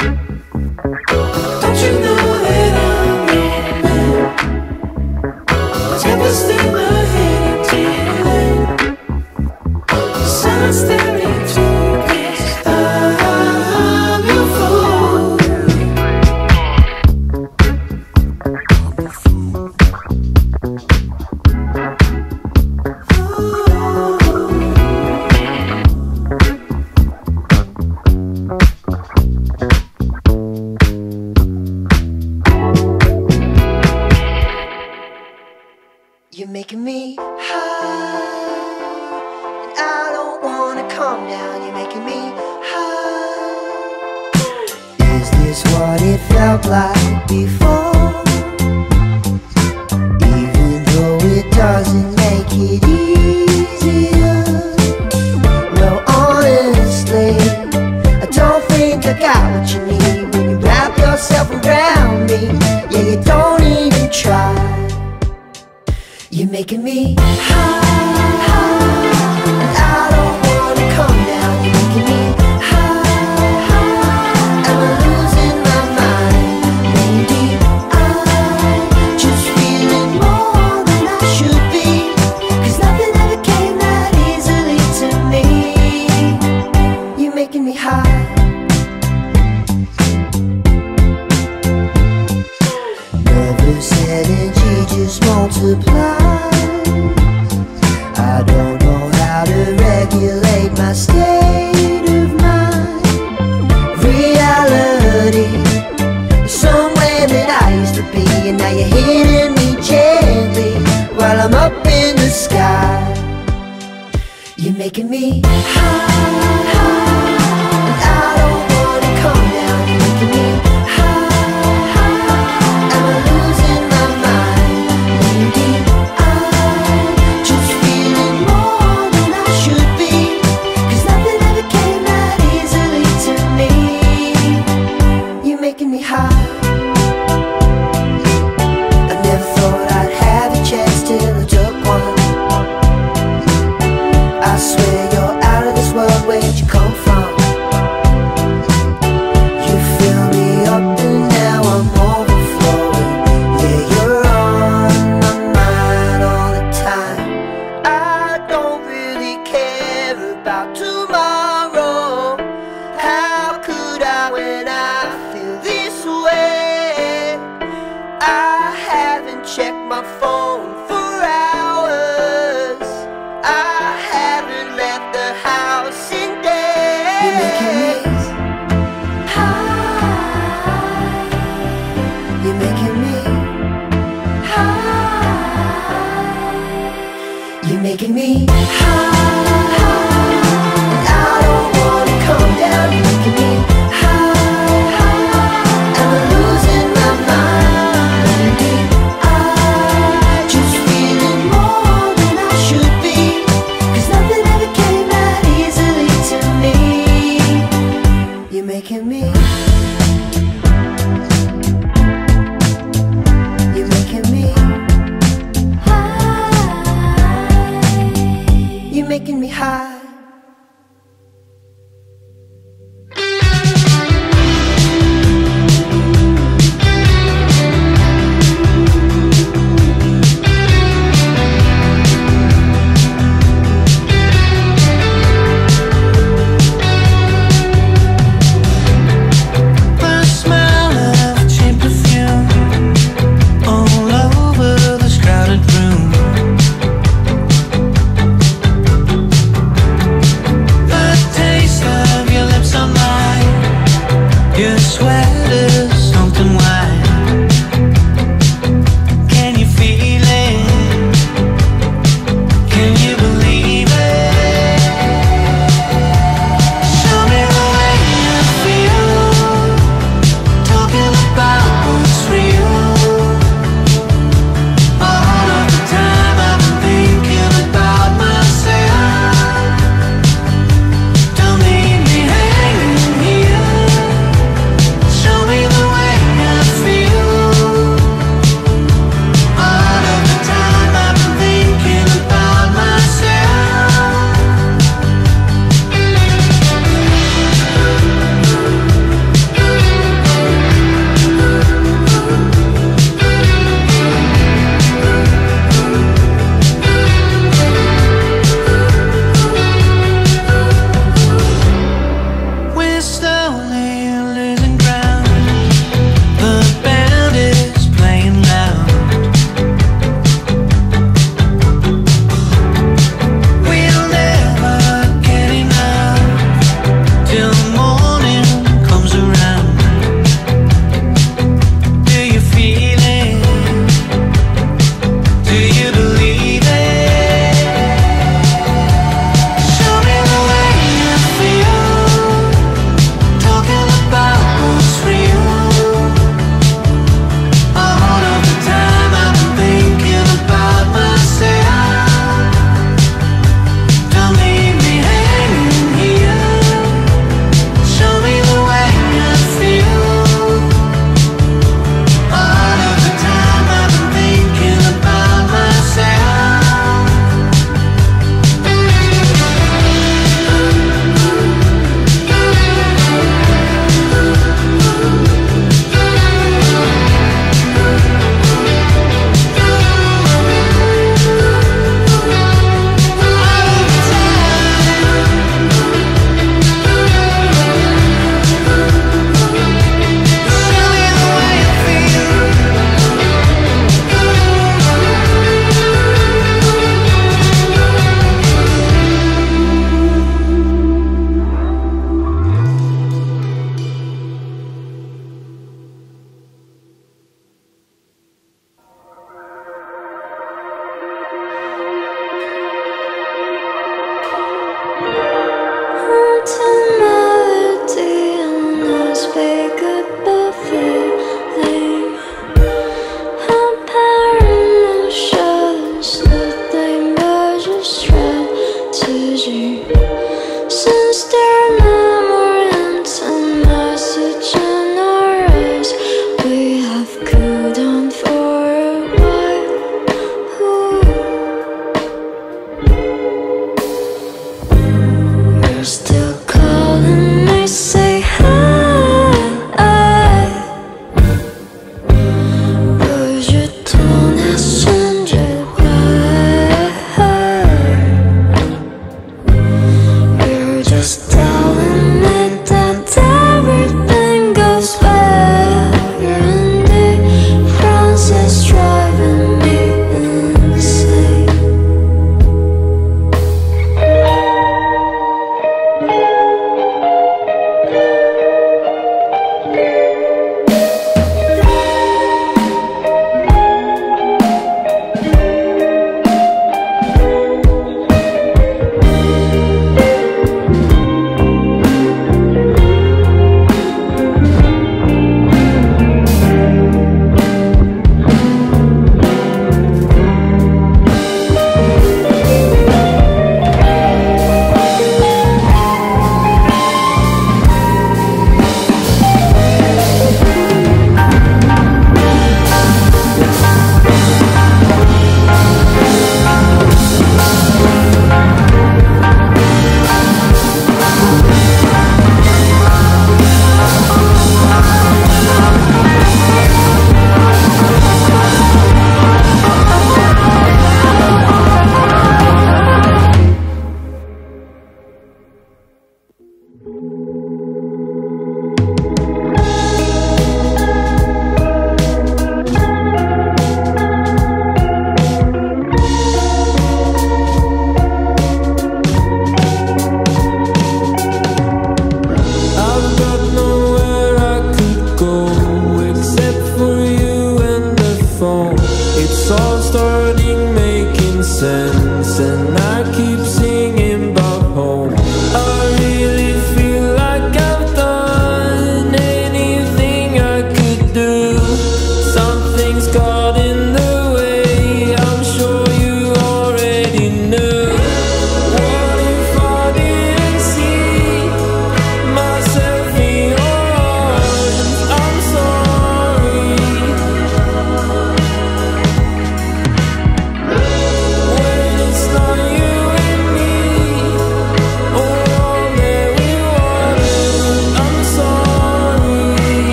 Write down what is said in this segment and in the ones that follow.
Don't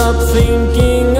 stop thinking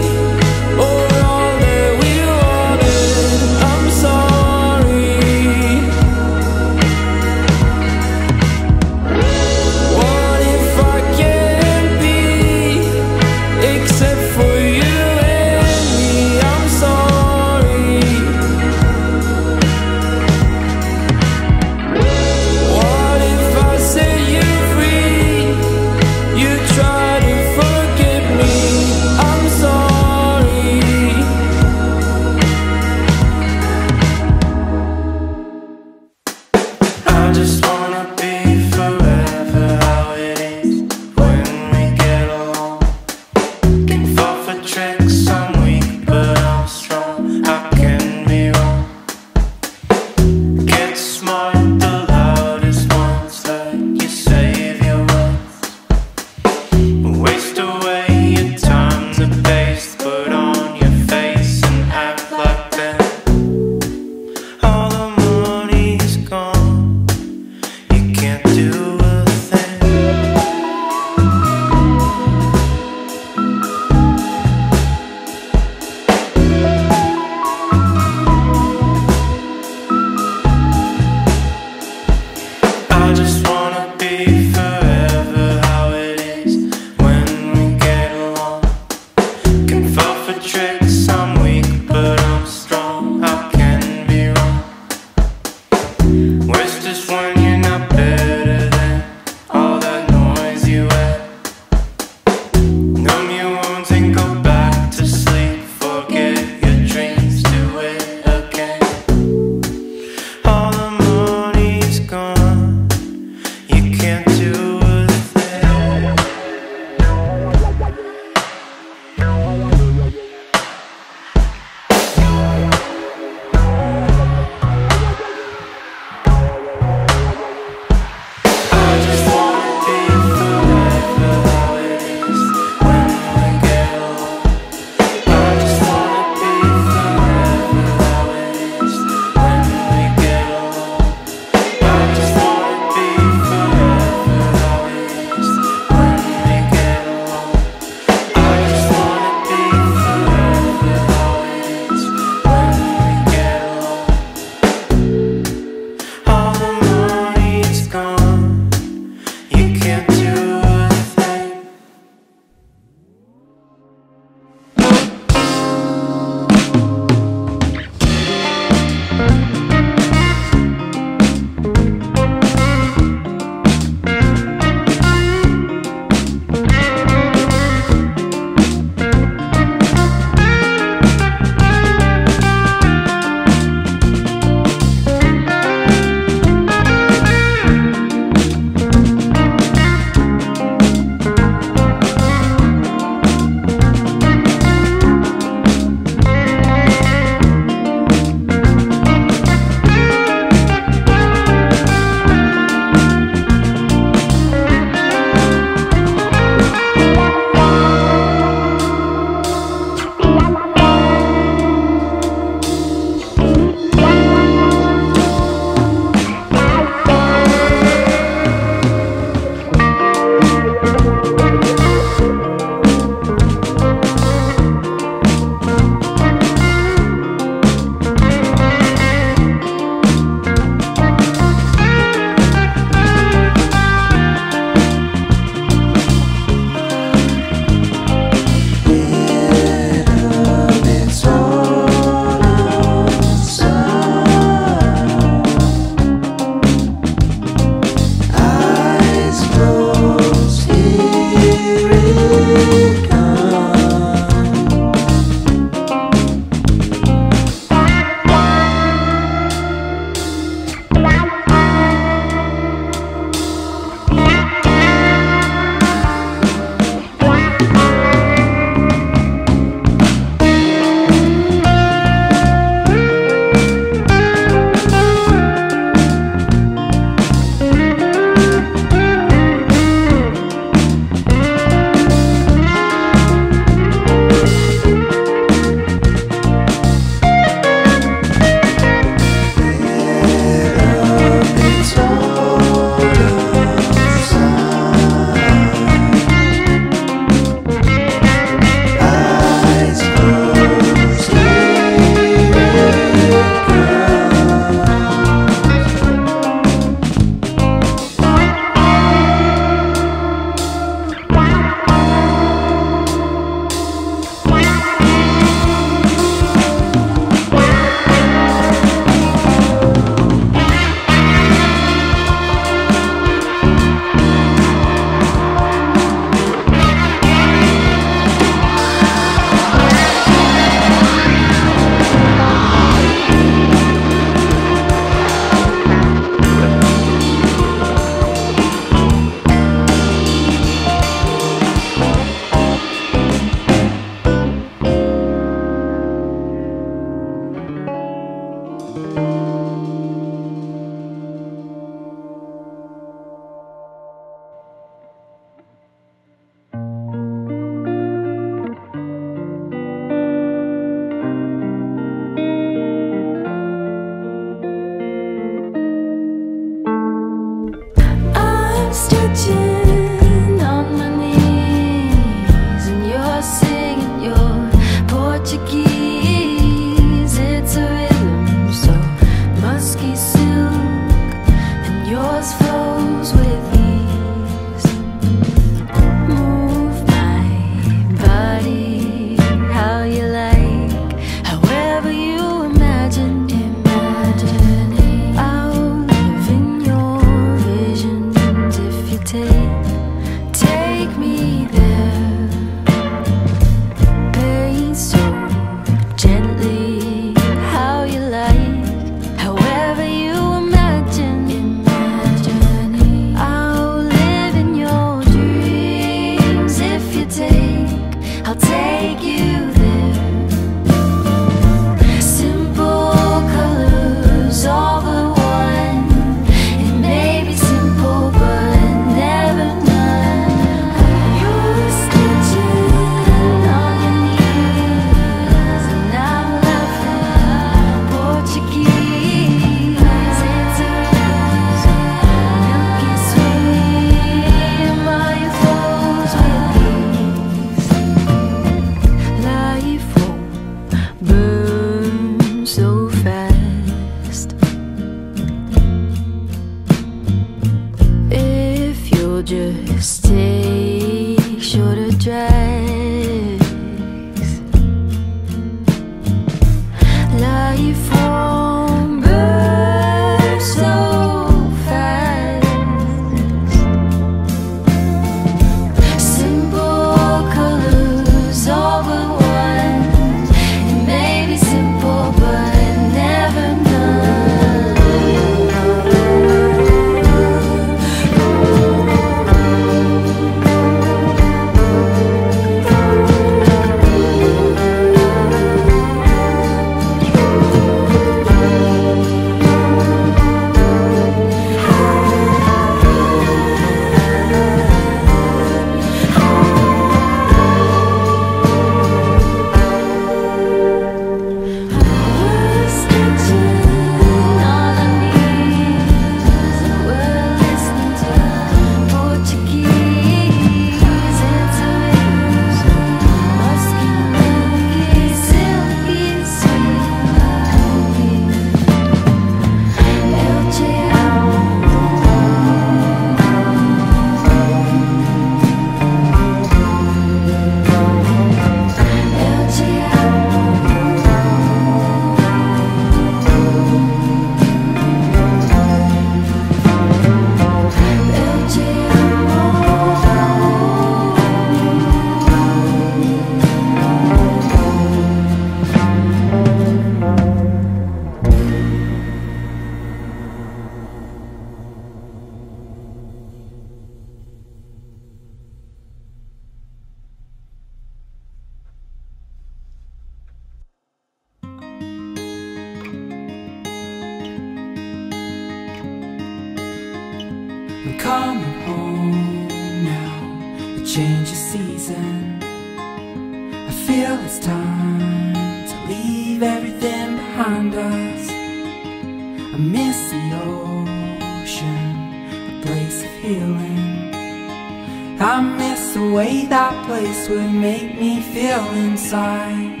would make me feel inside.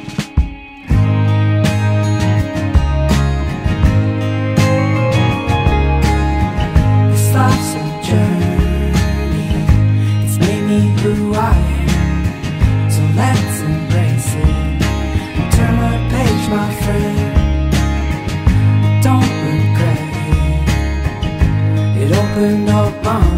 This life's a journey It's made me who I am. So let's embrace it. And Turn page, my friend. Don't regret it. It opened up my